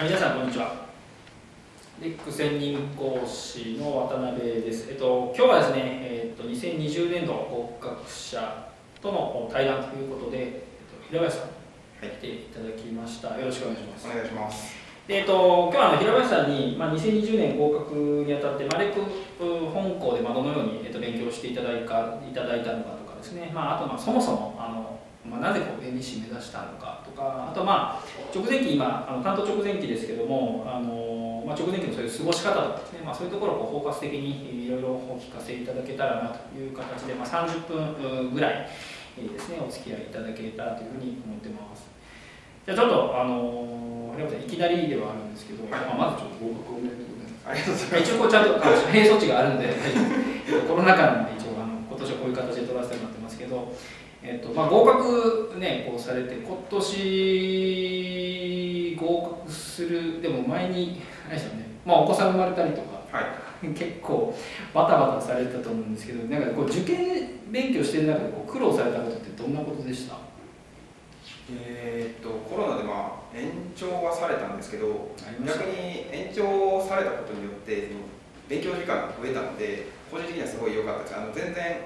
皆さんこんにちはリック専任講師の渡辺です。えっと今日はですね、えっと2020年度合格者との対談ということで、えっと平林さん来ていただきました。よろしくお願いします。お願いします。でえっと今日はあの平林さんにまあ2020年合格にあたってまあレク本校でまあどのようにえっと勉強していただいかいただいたのかとかですね。まああとまあそもそもあのまあ、なぜこう弁理士目指したのかとかあとまあ直前期今あの担当直前期ですけどもあの、まあ、直前期のそういう過ごし方とかですね、まあ、そういうところをこう包括的にいろいろお聞かせいただけたらなという形で、まあ、30分ぐらいですねお付き合いいただけたらというふうに思ってます。じゃあちょっとあのいきなりではあるんですけど、はい、まあ、まずちょっと合格おめでとうございます。ありがとうございます。一応こうちゃんと閉措置があるんで コロナ禍なんで一応あの今年はこういう形で取らせてもらってますけどえっとまあ、合格、ね、こうされて今年合格するでも前にあれですよね、まあ、お子さん生まれたりとか、はい、結構バタバタされてたと思うんですけどなんかこう受験勉強してる中でこう苦労されたことってどんなことでした？えー、っとコロナでまあ延長はされたんですけど逆に延長されたことによって勉強時間が増えたので個人的にはすごい良かったです。あの全然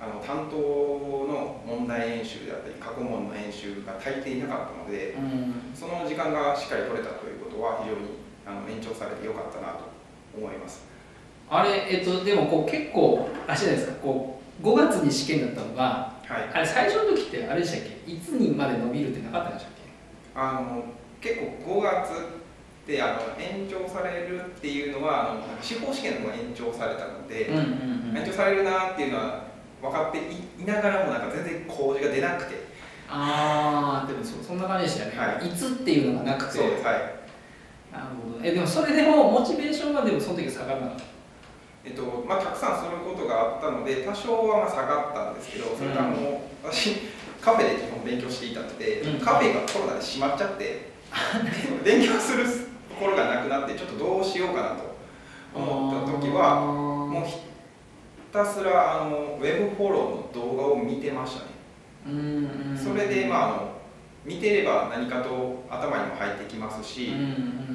あの担当の問題演習であったり過去問の演習が足りていなかったので、うん、その時間がしっかり取れたということは非常にあの延長されてよかったなと思います。あれ、えっと、でもこう結構あれじゃないですか？こう5月に試験だったのが、はい、あれ最初の時ってあれでしたっけ？いつにまで伸びるってなかったんでしたっけ？あの結構5月であの延長されるっていうのはあの司法試験の延長されたので、うんうんうん、延長されるなっていうのは分かっていながらもなんか全然工事が出なくて。ああでもそそんな感じでしたよね、はい、いつっていうのがなくて。そうですはい。なるほど。えでもそれでもモチベーションがでもその時下がらなかった？えっとまあ、たくさんすることがあったので多少はまあ下がったんですけどそれからもう、うん、私カフェで基本勉強していたので、うん、カフェがコロナで閉まっちゃって 勉強するところがなくなってちょっとどうしようかなと思った時はもうたすらあのウェブフォローの動画を見てましたね。それでまああの見てれば何かと頭にも入ってきますし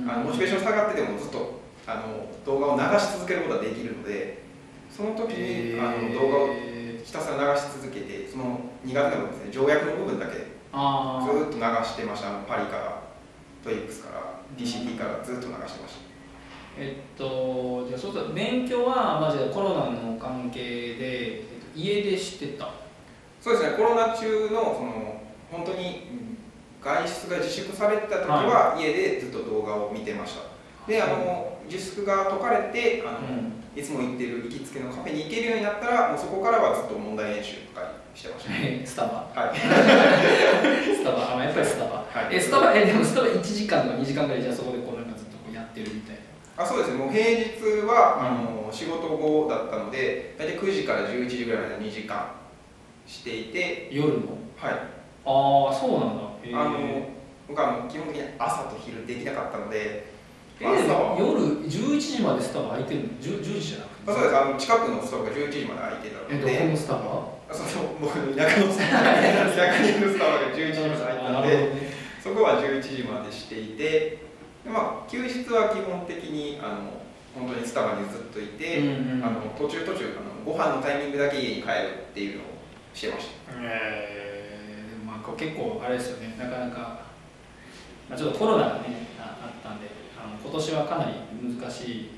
あのモチベーション下がってでもずっとあの動画を流し続けることができるのでその時にあの動画をひたすら流し続けてその苦手な部分ですね条約の部分だけずっと流してました。あのパリからTRIPS から PCT からずっと流してましたえっと、じゃあそうすると勉強は、まあ、じゃコロナの関係で、えっと、家でしてた。そうですね。コロナ中のその本当に外出が自粛されてた時は家でずっと動画を見てました、はい、であの自粛が解かれてあの、うん、いつも行ってる行きつけのカフェに行けるようになったらもうそこからはずっと問題演習とかしてました、ね、スタバ。はい。スタバ。あやっぱりスタバ、はい、えスタバえでもスタバ1時間とか2時間ぐらいじゃあそこでこうなんかずっとこうやってるみたいなあそうですね。もう平日は、あの仕事後だったので大体9時から11時ぐらいまで2時間していて夜の？はい。ああそうなんだ。あの僕は基本的に朝と昼できなかったので、えー、夜11時までスタバ開いてるの？10, 10時じゃなくて？そうです。あの近くのスタバが11時まで開いてたので。えどこのスタバ？そうそう僕の田舎のスタバ。田舎にいるスタバが11時まで開いてたので、ね、そこは11時までしていてまあ、休日は基本的にあの本当にスタバにずっといて、うんうん、あの途中途中あのご飯のタイミングだけ家に帰るっていうのをしてました。えー、まあ、結構あれですよね。なかなか、まあ、ちょっとコロナがねあったんであの今年はかなり難しい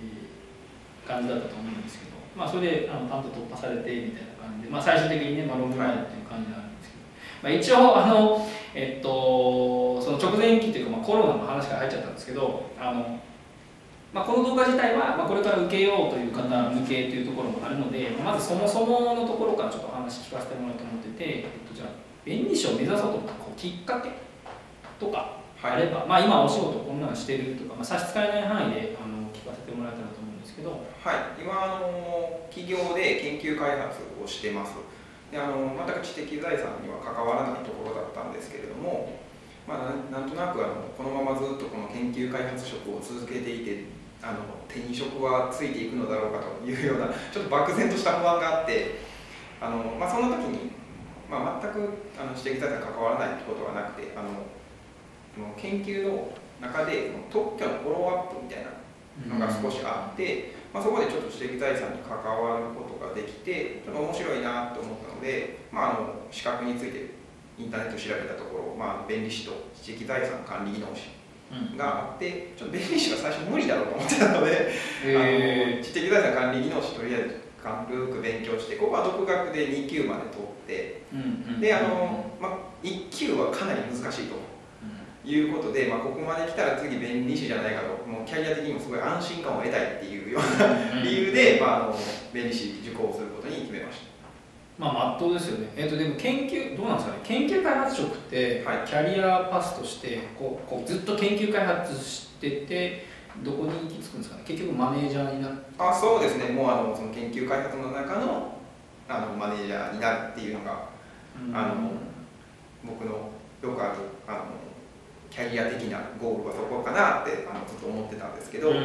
感じだったと思うんですけど、まあ、それであのパンと突破されてみたいな感じで、まあ、最終的にね、まあ、ロングマイっていう感じなんですけど、まあ、一応あの話から入っちゃったんですけどあの、まあ、この動画自体は、まあ、これから受けようという方向けというところもあるので、まずそもそものところからちょっと話聞かせてもらおうと思ってて、えっと、じゃあ弁理士を目指そうと思ったこうきっかけとかあれば、はい、まあ、今お仕事こんなのしてるとか、まあ、差し支えない範囲であの聞かせてもらえたらと思うんですけど。はい。今あの企業で研究開発をしてます。であの全く知的財産には関わらないところだったんですけれども、まあ、なんとなくあのこのままずっとこの研究開発職を続けていてあの手に職はついていくのだろうかというような ちょっと漠然とした不安があってあの、まあ、その時に、まあ、全くあの知的財産に関わらないってことはなくてあの研究の中で特許のフォローアップみたいなのが少しあって、まあ、そこでちょっと知的財産に関わることができてちょっと面白いなと思ったので、まあ、あの資格についてインターネット調べたところ、まあ、弁理士と知的財産管理技能士があって、ちょっと弁理士は最初無理だろうと思ってたので、えー、あの知的財産管理技能士とりあえず軽く勉強してここは独学で2級まで取って、であの、まあ、1級はかなり難しいと。いうことで、まあ、ここまで来たら次弁理士じゃないかともうキャリア的にもすごい安心感を得たいっていうような理由で、まあ、あの弁理士受講することに決めました。まあ、まっとうですよね、えーと、でも研究どうなんですかね。研究開発職って、キャリアパスとしてこうこうずっと研究開発しててどこに行き着くんですかね。結局マネージャーになって。あそうですね。もうあのその研究開発の中のあのマネージャーになるっていうのが、あの僕のよくあるあのキャリア的なゴールはそこかなってあのずっと思ってたんですけど、うんうん、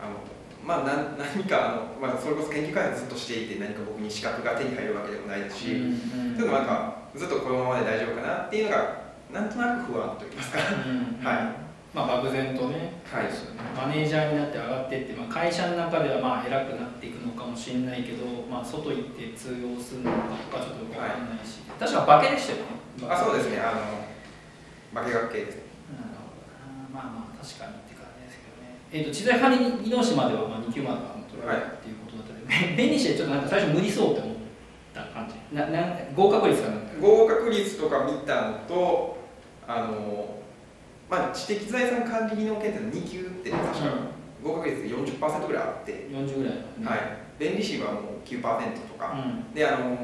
あのまあ、何何かあの、まあ、それこそ研究開発ずっとしていて何か僕に資格が手に入るわけでもないですし、うんうん、そういうのなんかずっとこのままで大丈夫かなっていうのがなんとなく不安といいますか、うんうん、はい。まあ、漠然とね、はい、マネージャーになって上がっていって、まあ、会社の中ではまあ偉くなっていくのかもしれないけど、まあ、外行って通用するのかとかちょっと分からないし、はい、確か化けでしたよね。あそうですね。あの化け学系です。なるほどまあまあ確かにえっ、ー、と知財管理技能士まではまあ2級までは取られたっていうことだったので、はい、弁理士でちょっとなんか最初無理そうって思った感じ。なな合格率かな合格率とか見たのとあのまあ、知的財産管理技能検定の2級って確か合格率40%ぐらいあって。40ぐらい、ね、はい、弁理士はもう9%とか、うん、であの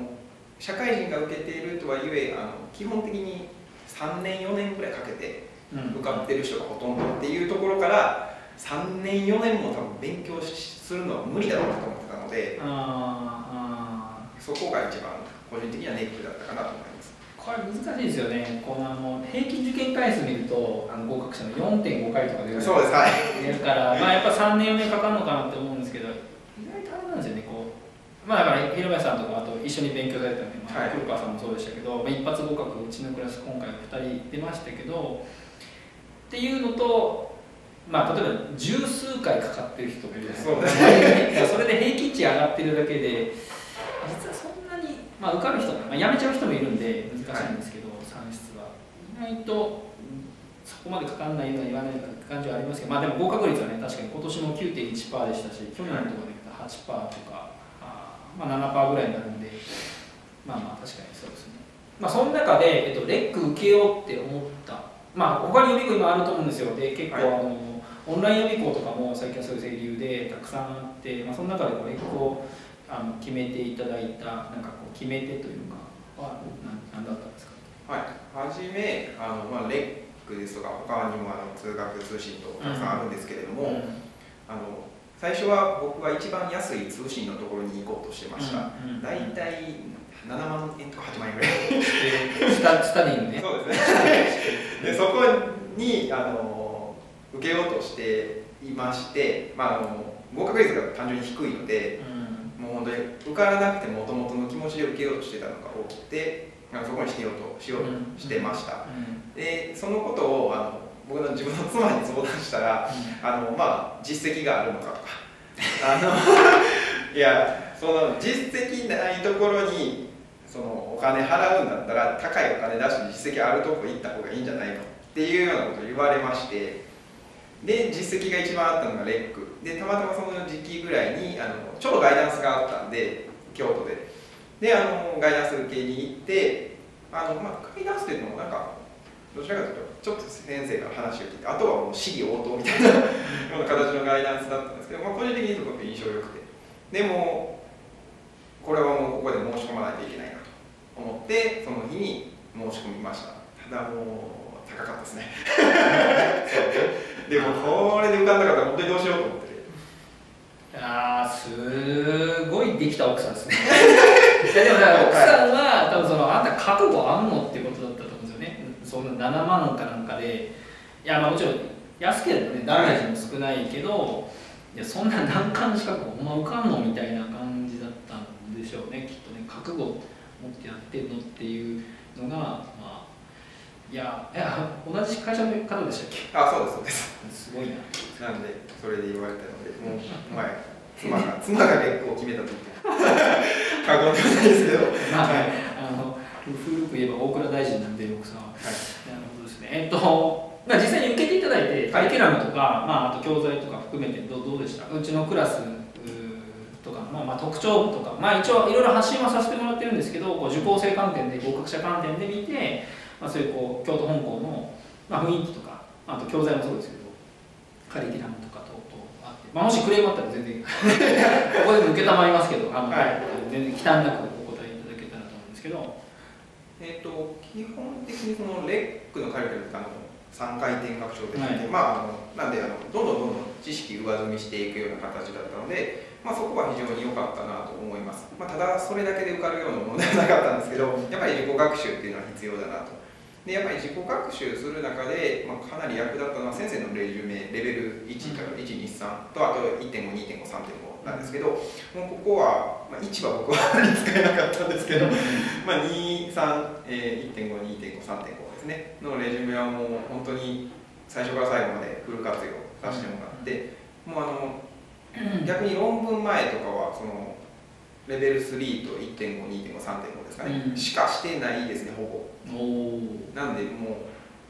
社会人が受けているとはいえあの基本的に3年4年ぐらいかけて受かってる人がほとんどっていうところから3年4年も多分勉強するのは無理だろうと思ってたのでそこが一番個人的にはネックだったかなと思います。これ難しいですよね。このあの平均受験回数見るとあの合格者の4.5回とか出るそうですはい。出るからまあやっぱ3年4年かかるのかなって思うんですけど意外とあれなんですよねこう。まあだから広林さんとかあと一緒に勉強されたので、まあ、黒川さんもそうでしたけど、まあ、一発合格うちのクラス今回2人出ましたけどっていうのとまあ、例えば十数回かかってる人もいるじゃないですか。それで平均値上がってるだけで実はそんなに、まあ、受かる人も、まあ、辞めちゃう人もいるんで難しいんですけど、はい、算出は。意外とそこまでかかんないような言わないような感じはありますけど、まあ、でも合格率はね確かに今年も9.1%でしたし去年とかで8%とか、あまあ、7%ぐらいになるんでまあまあ確かにそうですね、まあ、その中で、えっと、レック受けようって思った。まあ他に予備校今あると思うんですよ。で結構、はい、あのオンライン予備校とかも最近はそういう理由でたくさんあって、まあ、その中でこうレックをあの決めていただいたなんかこう決め手というかは何だったんですか？はい。はじめあの、まあ、レックですとか他にもあの通学通信とたくさんあるんですけれども、うん。うん、あの最初は僕は一番安い通信のところに行こうとしてました、うん。うん、大体7万円とか8万円ぐらい。スタスタディングね。そうですね。でそこにあの受けようとしていまして、まあ、あの合格率が単純に低いので、うん。もう本当に受からなくてもともとの気持ちで受けようとしてたのが起きてそこにしてようとしようとしてました、でそのことをあの僕の自分の妻に相談したら、あのまあ実績があるのかとか。あのいやその実績ないところにそのお金払うんだったら高いお金出して実績あるとこ行った方がいいんじゃないのっていうようなことを言われましてで実績が一番あったのがレック。でたまたまその時期ぐらいにあのちょうどガイダンスがあったんで京都で。であのガイダンス受けに行ってあの、まあ、ガイダンスっていうのもなんかどちらかというとちょっと先生が話を聞いてあとはもう試技応答みたいな ような形のガイダンスだったんですけど、まあ、個人的にすごく印象良くて。でもこれはもうここで申し込まないといけないなと思ってその日に申し込みました。ただもう高かったですね。でもこれで受かんなかったら本当にどうしようと思って。ああすごいできた奥さんですね。い やでもだから奥さんは多分そのあんた覚悟あんのってことだったと思うんですよね。その7万かなんかで。いやまあもちろん安ければねダメージも少ないけど、いやそんな難関資格ほんま受かんのみたいな感じだったんでしょうねきっとね。覚悟持ってやってんのっていうのがまあいやいや同じ会社の方でしたっけ？あそうですそうです。すごいな。なんでそれで言われたのでもう前妻が 妻がレックを決めたと言って。も 過言ではないですけど。まあ、はい。あの古く言えば大倉大臣なんで奥さんは。はい。なるほどですね。えっとまあ実際に受けていただいてカリキュラムとか、まあ、あと教材とか含めてどうどうでした？うちのクラスとかの、まあ、特徴とか、まあ、一応いろいろ発信はさせてもらってるんですけどこう受講生観点で合格者観点で見て、まあ、そういうこう京都本校の、まあ、雰囲気とかあと教材もそうですけどカリキュラムとかととあって、まあ、もしクレームあったら全然 ここでも受けたまりますけどあの、はい全然忌憚なくお答えいただけたらと思うんですけど。えー、と基本的にそのレックのカリキュラムってあの3回転学長ではいまああのなんであのどんどんどんどん知識上積みしていくような形だったので、まあ、そこは非常に良かったなと思います、まあ、ただそれだけで受かるような問題はなかったんですけどやっぱり自己学習っていうのは必要だなと。でやっぱり自己学習する中で、まあ、かなり役立ったのは先生のレジュメレベル1から123とあと1.52.5.3.5なんですけどもうここは、まあ、1は僕はあまり使えなかったんですけどまあ、2、3、えー、1.5、2.5、3.5ですね、のレジュメはもう本当に最初から最後までフル活用させてもらって、もうあの逆に論文前とかはそのレベル3と1.5、2.5、3.5ですかね、うん。しかしてないですね、ほぼ。なんで、もう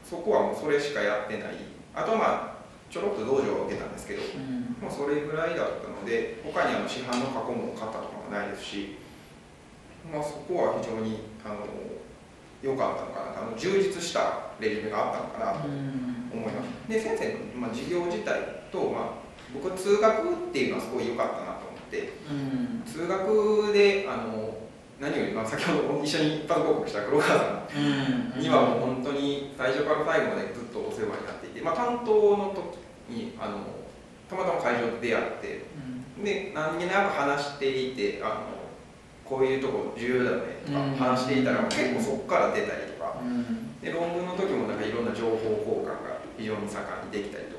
そこはもうそれしかやってない、あとはまあ、ちょろっと道場を受けたんですけど、うん。もうそれぐらいだったので、他にあの市販の過去問を買ったとかもないですし、まあ、そこは非常にあの良かったのかなあの、充実したレジュメがあったのかなとうん。思います。で、先生の、まあ、授業自体と、まあ、僕は通学っていうのはすごい良かったなと思って、うん。通学であの何より、まあ、先ほど一緒に一般合格した黒川さんうん。にはもう本当に最初から最後までずっとお世話になっていて、まあ、担当の時にあのたまたま会場で出会ってで何気なく話していてあのこういうとこ重要だよねとうん。か話していたら結構そこから出たりとか。うん。で論文の時もなんかいろんな情報交換が非常に盛んにできたりとか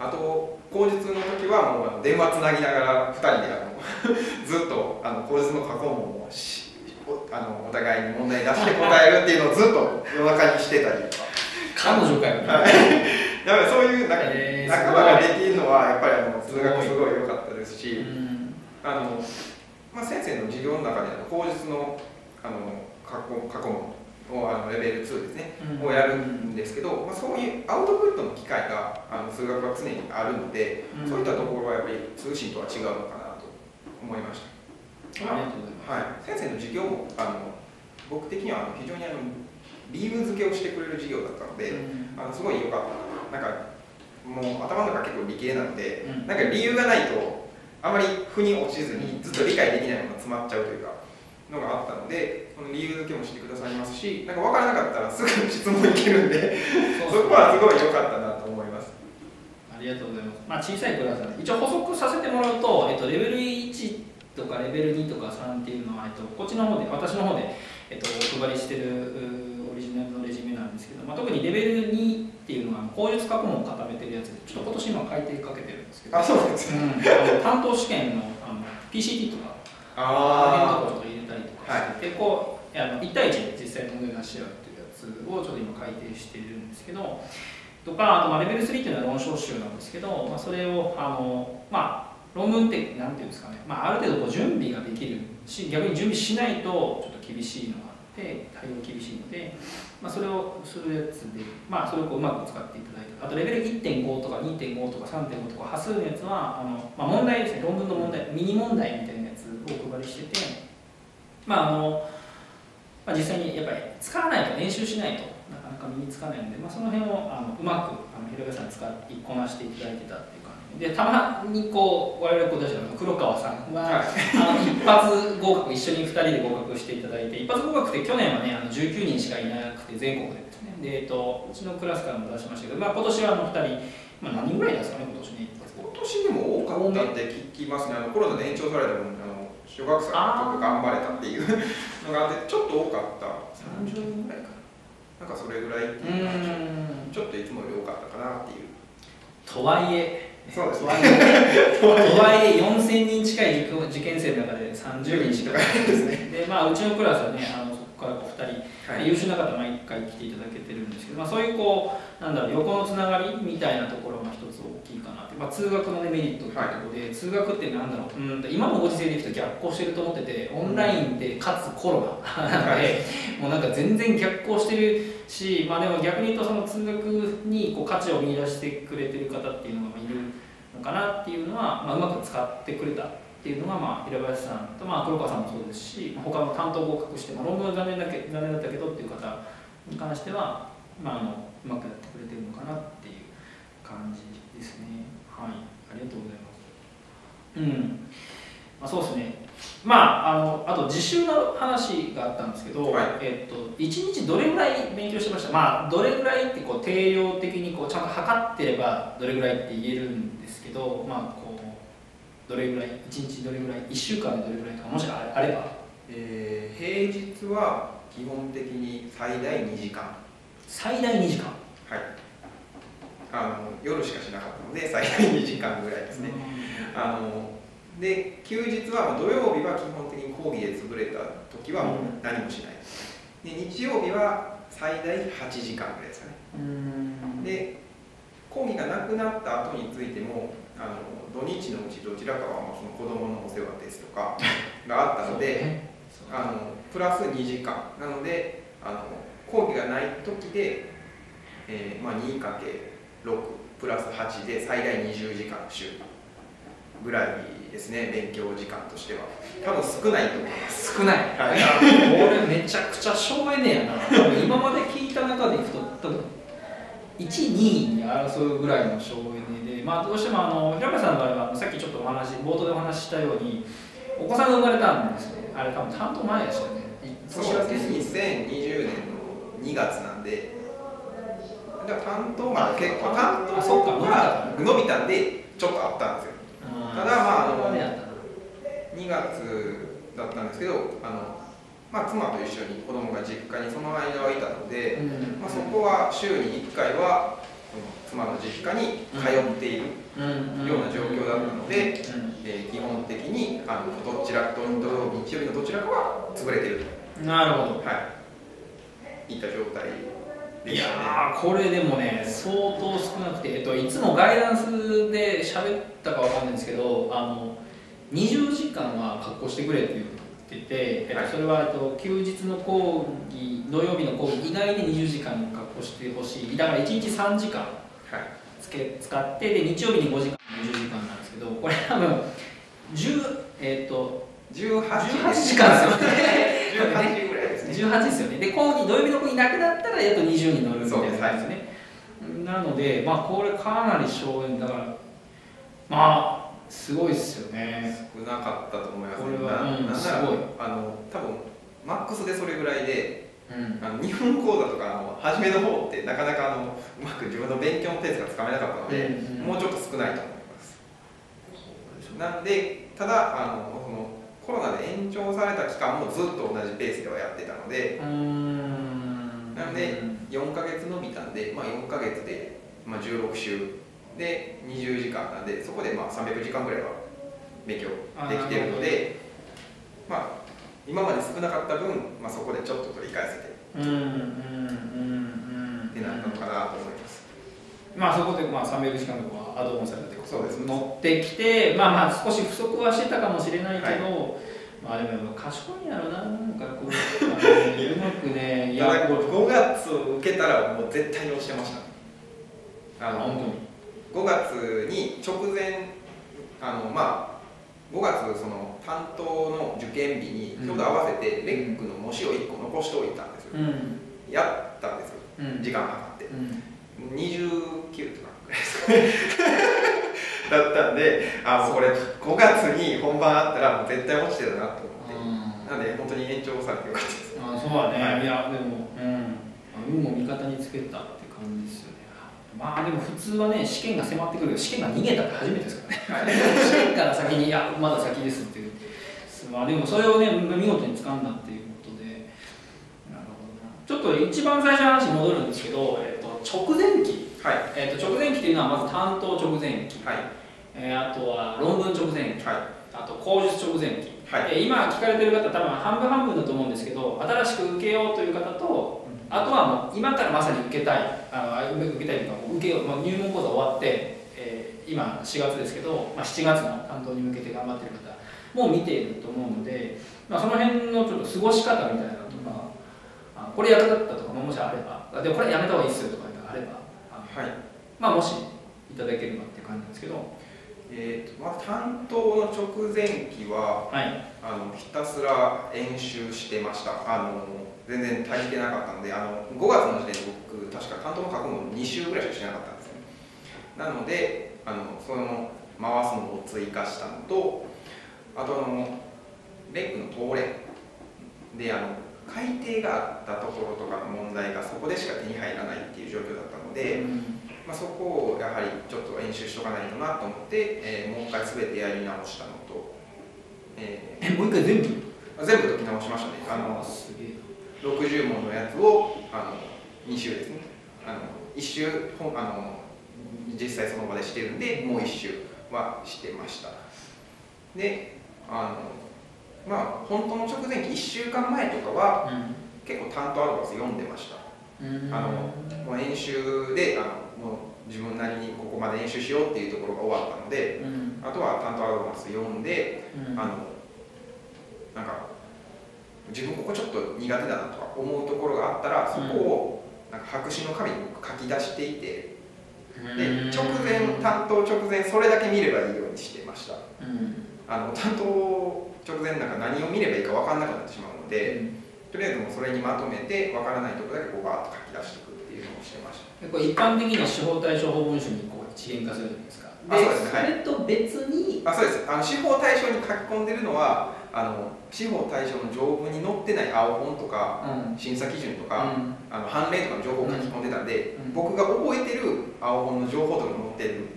あと口述の時はもう電話つなぎながら2人であのずっとあの口述の過去問をしおあのお互いに問題出して答えるっていうのをずっと夜中にしてたり。とか。彼女かよ、はい、やっぱりそういうなんかえー仲間ができるのはやっぱりあの数学すごい良かったですし、うん。あのまあ、先生の授業の中で口述のあの過去過去問をあのレベル2ですね、うん。をやるんですけど、まあ、そういうアウトプットの機会があの数学は常にあるので、うん。そういったところはやっぱり通信とは違うのかなと思いました。ありがとうございます。はい、先生の授業もあの僕的にはあの非常にあの理由付けをしてくれる授業だったので、あのすごい良かった。な。なんかもう頭の中結構理系なので、うん。なんか理由がないとあまり腑に落ちずにずっと理解できないまま詰まっちゃうというかのがあったので、この理由付けもしてくださいますし、なんか分からなかったらすぐ質問いけるんで、そこはすごい良かったなと思います。ありがとうございます。まあ、小さいクラスなんで、一応補足させてもらうと、えっと、レベル1とかレベル2とか3っていうのは、えっと、こっちの方で、私の方で、えっと、お配りしてるうオリジナルのレジュメなんですけど、まあ、特にレベル2っていうのは、口述過去問を固めてるやつで、ちょっと今年今改定かけてるんですけど、あ、そうですね。うん、担当試験のあの PCT とか、ああの辺のところちょっと入れたりとかして、でこうあの1対1で実際に問題出し合うっていうやつをちょっと今改定しているんですけどとかあとまあレベル3っていうのは論証集なんですけど、まあ、それをあの、まあ、論文ってなんていうんですかね、まあ、ある程度こう準備ができるし逆に準備しないとちょっと厳しいのがあって対応厳しいので、まあ、それをするやつで、まあ、それをこううまく使っていただいてあとレベル1.5とか2.5とか3.5とか端数のやつはあの、まあ、問題ですね。論文の問題ミニ問題みたいなやつをお配りしててまああの、まあ、実際にやっぱり使わないと練習しないとなかなか身につかないので、まあ、その辺をあのうまくあの広げさんに使ってこなしていただいてたっていう感じ。でたまにこう我々こう出したの黒川さんは、はい。あの一発合格一緒に2人で合格していただいて一発合格って去年はねあの19人しかいなくて全国でですね。で、えっと、うちのクラスからも出しましたけど、まあ、今年はあの2人、まあ、何人ぐらいですかね今年ね。今年でも多かったって聞きますね、あのコロナで延長された分、小学生がちょっと頑張れたっていうのがあって、ちょっと多かった、30人ぐらいかな、なんかそれぐらいってういうか、んちょっといつもより多かったかなっていう。とはいえそうですとはいえ とはいえ4000人近い受験生の中で30人しかいないですね。でまあうちのクラスはねあのからお二人、はい、優秀な方毎回来ていただけてるんですけど、まあ、そういうこうなんだろう横のつながりみたいなところが一つ大きいかなって、まあ、通学の、ね、メリットっていうところで、はい、通学ってなんだろううん今のご時世でいくと逆行してると思っててオンラインでかつコロナなので、もうなんか全然逆行してるし、まあ、でも逆に言うとその通学にこう価値を見出してくれてる方っていうのがいるのかなっていうのは、まあ、うまく使ってくれたっていうのが、まあ、平林さんと、まあ、黒川さんもそうですし他の担当合格して、まあ、論文は残念だけ残念だったけどっていう方に関しては、まあ、あのうまくやってくれてるのかなっていう感じですね。はい。ありがとうございます。うん。まあ、そうですね。まあ、あのあと自習の話があったんですけど、はい、えっと、1日どれぐらい勉強してました、まあ、どれぐらいってこう定量的にこうちゃんと測ってればどれぐらいって言えるんですけど、まあ、どれぐらい1日どれぐらい1週間でどれぐらいとかもしあれば、えー、平日は基本的に最大2時間。最大2時間。はい。あの夜しかしなかったので最大2時間ぐらいですね、あので休日は土曜日は基本的に講義で潰れた時はもう何もしない、で日曜日は最大8時間ぐらいですかね。で講義がなくなった後についてもあの土日のうちどちらかはまあその子どものお世話ですとか があったのであのプラス2時間。なのであの講義がない時で、えーまあ、2×6 プラス8で最大20時間週ぐらいですね勉強時間としては。多分少ないと思います。少ない、はい、俺めちゃくちゃ省エネやな。今まで聞いた中でいくと多分1、2に争うぐらいの省エネで、まあ、どうしてもあの平林さんの場合はさっきちょっとお話冒頭でお話ししたようにお子さんが生まれたんですね。あれ多分担当前でしたよね。そうですね。2020年の2月なんで。担当が結構担当が伸びたんでちょっとあったんですよ。ただ。まああの2月だったんですけどあの、まあ、妻と一緒に子供が実家にその間はいたので、まあ、そこは週に1回は妻の実家に通っているような状況だったので、えー、基本的にあのどちら土曜日日曜日のどちらかは潰れていると。なるほど。はい。いった状態いやこれでもね相当少なくて、えっと、いつもガイダンスで喋ったかわかんないんですけどあの20時間は確保してくれって言ってて、えっと、それは、えっと、休日の講義土曜日の講義以外で20時間確保してほしい。だから1日3時間つけ使ってで日曜日に5時間。20時間なんですけどこれ多分10えっと18 18時間ですよね。18時ぐらい18ですよね。で講義土曜日の講義なくなったらやっと20に乗るみたいな感じですね。なのでまあこれかなり省エネ。だからまあすごいですよね。少なかったと思います、ね、これは、うん、なんすごい。あの多分マックスでそれぐらいで、うん、あの日本講座とかあの初めの方ってなかなかあのうまく自分の勉強のペースがつかめなかったので、うんうん、もうちょっと少ないと思います。なんでただあのそのコロナで延長された期間もずっと同じペースではやってたのでなので4か月伸びたんで、まあ、4か月で、まあ、16週で20時間なんでそこでまあ300時間ぐらいは勉強できてるのでまあ今まで少なかった分、まあ、そこでちょっと取り返せてってなったのかなと思います。まあそこでまあ300時間とかアドオンされてそうです。乗ってきてまあまあ少し不足はしてたかもしれないけど、はい、まあでも賢いんやろななんかこう うまくねいや5月を受けたらもう絶対に押してました。あの本当に5月に直前あのまあ5月その担当の受験日にちょうど合わせてレックの模試を1個残しておいたんですよ、うん、やったんですよ、うん、時間かかって、うん、29とかぐらいですかね。だったんであもうこれ5月に本番あったらもう絶対落ちてるなと思って。なので本当に延長されてよかったです。あそうだね、はい、いやでもうん。運も味方につけたって感じですよねまあでも普通はね試験が迫ってくるけど試験が逃げたって初めてですからね。試験から先に「いやまだ先です」っていう。まあでもそれをね見事に掴んだっていうことで。なるほどな。ちょっと一番最初の話に戻るんですけど、えっと、直前期、はい。えっと、直前期っていうのはまず担当直前期、はい。えー、あとは論文直前期、はい、あと口述直前期、はい、えー今聞かれてる方多分半分半分だと思うんですけど新しく受けようという方とあとはもう今からまさに受けたいあの受けたいというかもう受けよう、まあ、入門講座終わって、えー今4月ですけど、まあ、7月の担当に向けて頑張ってる方も見ていると思うので、まあ、その辺のちょっと過ごし方みたいなのとか、あこれ役立ったとかももしあればでもこれやめた方がいいっすよとかがあればはい。まあもしいただければっていう感じなんですけど。えーとまあ、担当の直前期ははい。あのひたすら演習してました。あの全然足りてなかったのであの5月の時点で僕確か担当の過去も2週ぐらいしかしなかったんですね。なのであのその回すのを追加したのとあとあのレックの東連であの改定があったところとかの問題がそこでしか手に入らないっていう状況だったので、まあ、そこをやはりちょっと練習しとかないとなと思って、えーもう一回全てやり直したのと、ええもう一回全部？ー全部解き直しましたね。あのすげえ60問のやつをあの2週ですね。あの1週ほんあの実際その場でしてるんでもう1週はしてました。であのまあ本当の直前期1週間前とかは結構担当アドバイス読んでました。うん。あのもう演習であのもう自分なりにここまで演習しようっていうところが終わったのでうん。あとは担当アドバイス読んでうん。あのなんか自分ここちょっと苦手だなとか思うところがあったらそこをなんか白紙の紙に僕書き出していてで直前担当直前それだけ見ればいいようにしてました。うん。あの担当直前なんか何を見ればいいか分かんなくなってしまうのでとりあえずもうそれにまとめて分からないところだけこうバーッと書き出していくっていうのをしてました。でこれ一般的には司法対処法文書にこう一元化するじゃないですかあそうですねはいそれと別にあそうです。あの司法対象に書き込んでるのはあの司法対象の条文に載ってない青本とかうん。審査基準とか、うん。あの判例とかの情報を書き込んでたんで、うん。僕が覚えてる青本の情報とかも載ってる。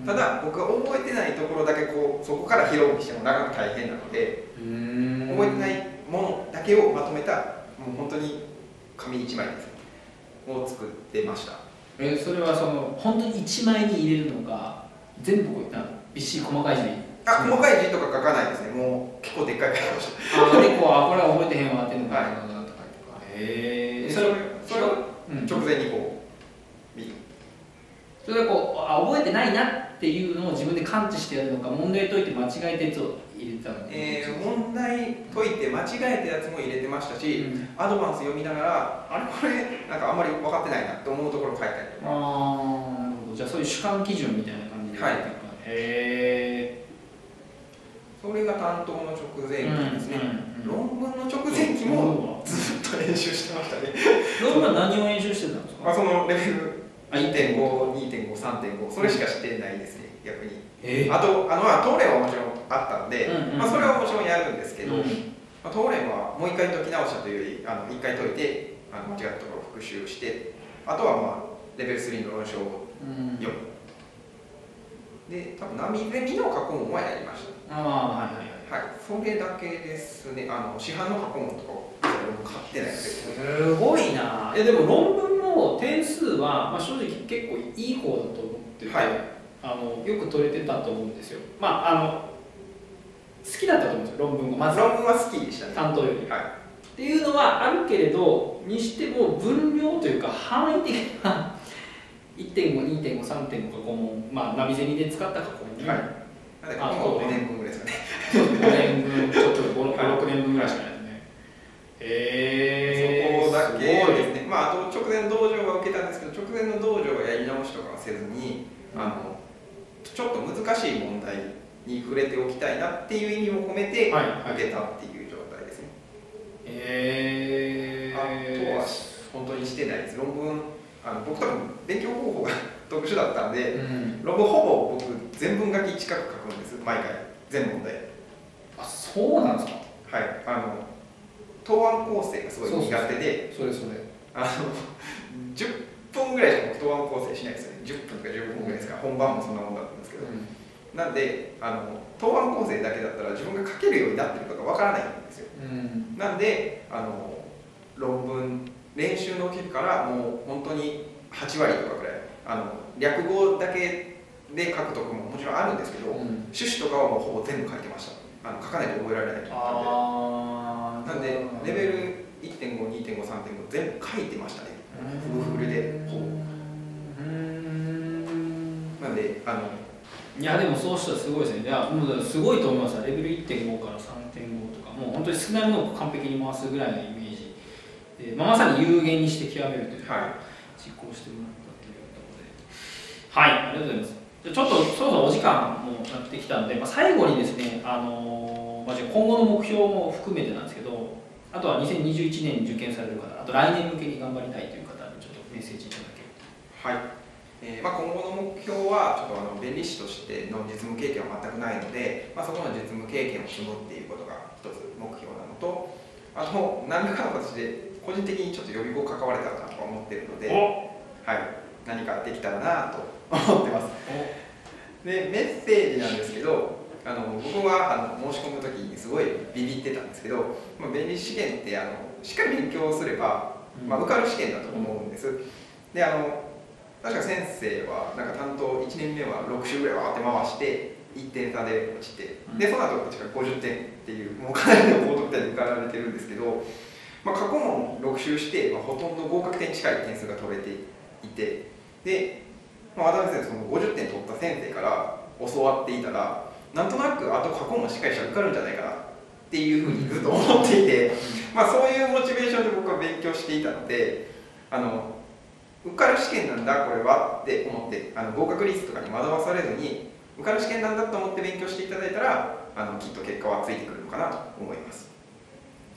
うん。ただ僕が覚えてないところだけこうそこから拾うにしてもなかなか大変なので、うん。覚えてないものだけをまとめたもう本当に紙一枚です。ねを作ってました。えそれはその本当に一枚に入れるのか全部こういったびっしり細かい字であ細かい字とか書かないですね。もう結構でっかい書きました。あでこうあこれは覚えてへんわっていうのがはいとかとか。へえでそれそれをうん。直前にこう見る。それがこうあ覚えてないなっていうのを自分で感知してやるのか問題解いて間違えたやつを入れてたのか。えー問題解いて間違えたやつも入れてましたし、うん。アドバンス読みながらあれこれなんかあんまり分かってないなって思うところを書いたりとか。ああなるほど。じゃあそういう主観基準みたいな感じではい。へそれが担当の直前え期ですね、論文の直前期もずっと練習してましたね、論文は何を演習してたんですか？まあ、そのレベルあ1.52.5.3.5それしかしてないですね逆に。え？あとあのまあ東連はもちろんあったんで、まあ、それはもちろんやるんですけど、うん。まあ、東連はもう一回解き直したというよりあの一回解いてあの間違ったところを復習してあとはまあレベル3の論証をうん。読むで多分波ゼミの過去問はやりましたああはいはいはい。はい、それだけですね。あの市販の過去問とかを買ってないので、すごいな。えでも論文も点数は、まあ、正直結構いい方だと思ってて、はい。あのよく取れてたと思うんですよ。まああの好きだったと思うんですよ論文が。まず論文は好きでしたね。担当より。はい。っていうのはあるけれどにしても分量というか範囲的な1.5、2.5、3.5か5問まあナビゼミで使った過去に、はい。なんであここ5年分ぐらいですかね。5年分ちょっと5、はい6年分ぐらいしかないですねへえそこだけですね。まああと直前道場は受けたんですけど、直前の道場はやり直しとかはせずに、あのちょっと難しい問題に触れておきたいなっていう意味も込めてはいはい。受けたっていう状態ですね。へあえとは本当にしてないです。論文あの僕多分勉強方法が 特殊だったんで。うん、論文ほぼ僕全文書き近く書くんです。毎回。全問題。あそうなんですか？はい。あの答案構成がすごい苦手でそれそれあの10分ぐらいしか僕答案構成しないですよね。10分とか15分ぐらいですか。本番もそんなもんだったんですけど。なんであの答案構成だけだったら自分が書けるようになってるかがわからないんですよ。うん。なんであの論文練習の結果からもう本当に8割とかぐらいあの略語だけで書くとこももちろんあるんですけど、うん。趣旨とかはもうほぼ全部書いてました。あの書かないと覚えられないと思ったんでなんでレベル1.52.5.3.5全部書いてましたね。フルフルでほぼなんであのいやでもそうしたらすごいですね。いやもうすごいと思います。レベル1.5から3.5とか。もう本当に少ないものを完璧に回すぐらいのイメージ。で、まあ、まさに有限にして極めるというか、はい。実行してもらったというところで。はいありがとうございます。じゃあちょっとそろそろお時間もなってきたので、まあ、最後にですね、あのーまあ、じゃあ今後の目標も含めてなんですけどあとは2021年に受験される方あと来年向けに頑張りたいという方にちょっとメッセージいただけるはい。えーまあ、今後の目標はちょっとあの弁理士としての実務経験は全くないので、まあ、そこの実務経験を積むっていうことが一つ目標なのとあと何らかの形で個人的にちょっと予備校関われたらなと思ってるので、はい、何かできたらなと思ってます。でメッセージなんですけどあの僕はあの申し込む時にすごいビビってたんですけど、まあ、弁理士試験ってあのしっかり勉強すれば、まあ、受かる試験だと思うんです。であの確か先生はなんか担当1年目は6週ぐらいわーって回して1点差で落ちてでその後確か50点っていうもうかなりの高得点で受かられてるんですけど、まあ、過去問6周して、まあ、ほとんど合格点近い点数が取れていてで、まあ、渡辺先生その50点取った先生から教わっていたらなんとなくあと過去問しっかりしたら受かるんじゃないかなっていうふうにずっと思っていて、まあ、そういうモチベーションで僕は勉強していたのであの受かる試験なんだこれはって思ってあの合格率とかに惑わされずに受かる試験なんだと思って勉強していただいたらあのきっと結果はついてくるのかなと思います。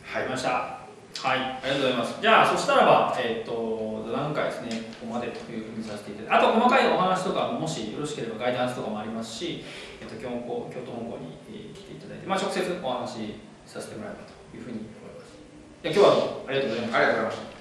はい。ましたはい。ありがとうございます。じゃあそしたらばえっ、と何回ですねここまでというふうにさせていただいて。あと細かいお話とかももしよろしければガイダンスとかもありますし、えっと京都本校にえー来ていただいて、まあ、直接お話しさせてもらえればというふうに思います。じゃあ今日はどうもありがとうございました。ありがとうございました